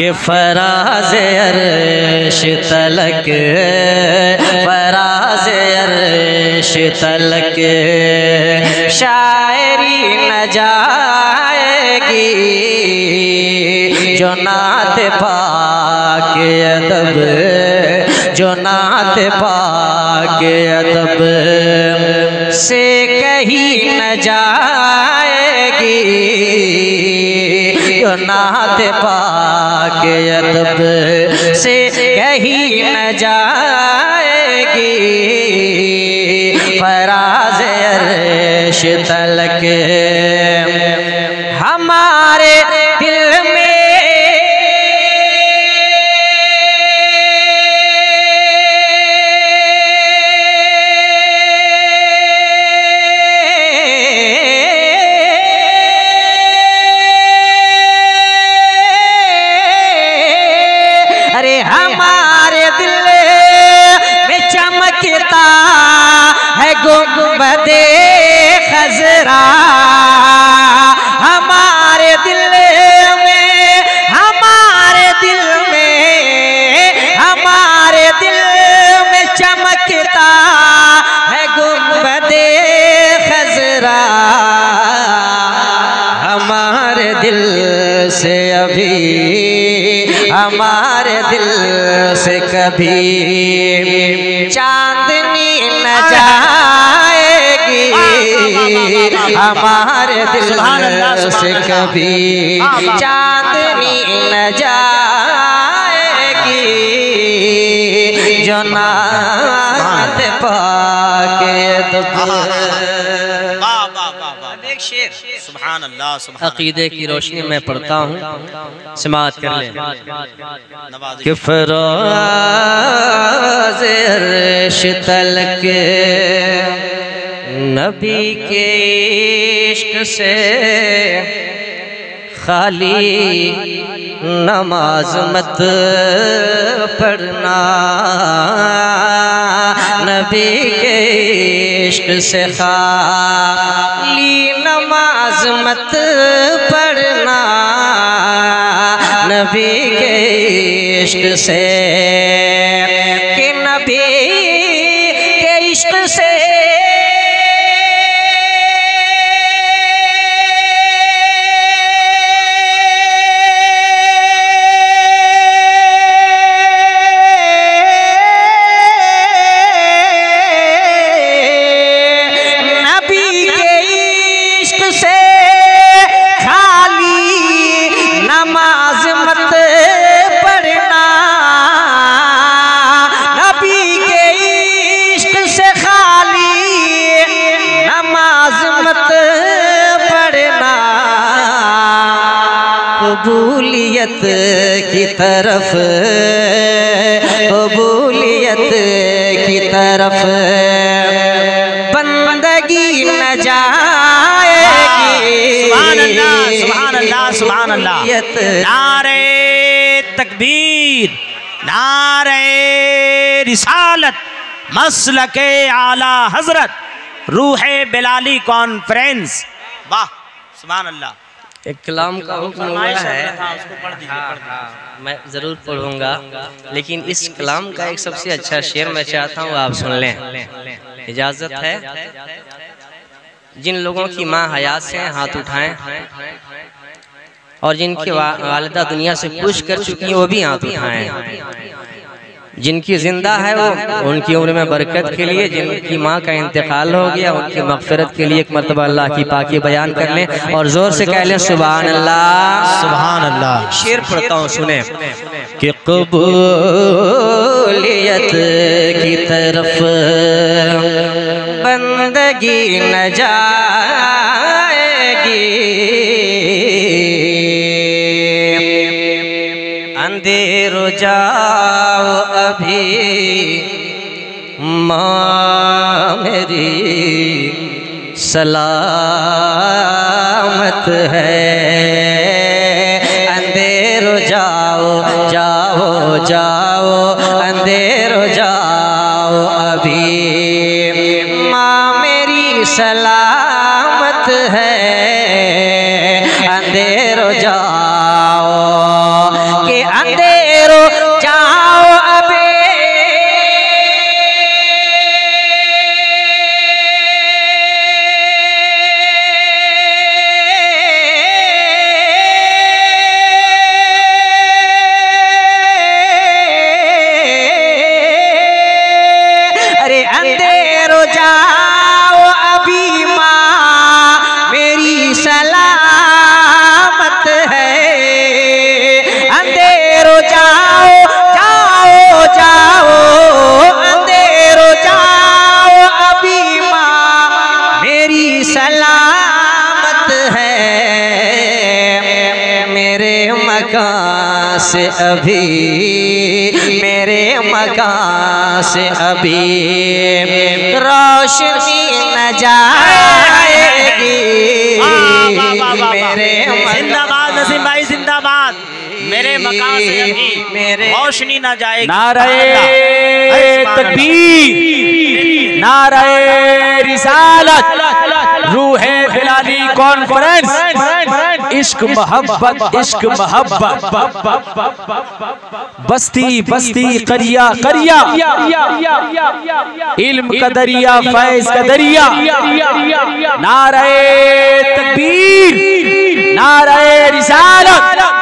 कि फराज अर्श तलक, फराज अर्श तलक। शायरी न जाएगी जो नात पाक अदब, जो नात पाक अदब। से कहीं न जाएगी जो नात पाक अदब से कहीं न जाएगी। फराज अर्श अरे हमारे दिल में चमकता है गुम्बदे खजरा। कभी चांदनी न जाएगी हमारे दिल से कभी चांदनी न जाएगी जो नात पाके वाह एक शेर। सुभान अल्लाह सुभान अकीदे की रोशनी में पढ़ता हूँ। समात कर ले। कि फराज अर्श तलक नबी के इश्क से खाली नमाज़ मत पढ़ना। नबी के इश्क से खाली नमाज़ मत पढ़ना। नबी के इश्क से नमाज़ मत पढ़ना। नबी के इश्क से खाली नमाज़ मत पढ़ना। कबूलियत की तरफ़ कबूलियत कबूलियत नारे तकबीर नारे रिसालत मसलके आला हज़रत रूह बिलाली कॉन्फ्रेंस। वाह सुभान अल्लाह एक कलाम का हुक्म हुआ है। उसको पढ़ दीजिए पढ़ मैं ज़रूर पढ़ूँगा। लेकिन इस कलाम का एक सबसे अच्छा शेर मैं चाहता हूँ आप सुन लें। इजाज़त है। जिन लोगों की माँ हयात से हाथ उठाएँ। और जिनकी वालिदा दुनिया से पूछ कर चुकी हैं वो भी हाथ उठाएँ जिनकी ज़िंदा है वो उनकी उम्र में बरकत के लिए जिनकी माँ का इंतकाल हो गया उनकी मगफरत के लिए एक मरतबा अल्लाह की पाकी बयान कर लें और ज़ोर से कह लें सुबहान अल्लाह सुभान अल्लाह शेर पढ़ता हूँ सुने। कि कबूलियत की तरफ़ बंदगी न जाएगी अंधेरो जाओ अभी। माँ मेरी सलामत है। अंधेरो जाओ जाओ जाओ, अंधेरो जाओ अभी। माँ मेरी सलामत से अभी मेरे मकान से अभी रोशनी न जाएगी। मेरे जिंदाबाद नसीम भाई जिंदाबाद। मेरे मकान से अभी मेरे रोशनी ना जाएगी। नारे तकबीर। नारे रिसालत। रूहे बिलाली कॉन्फ्रेंस इश्क मोहब्बत इश्क मोहब्बत। बस्ती बस्ती, करिया करिया। इल्म का दरिया, फैज का दरिया। नारे तकबीर, नारे रिसालत।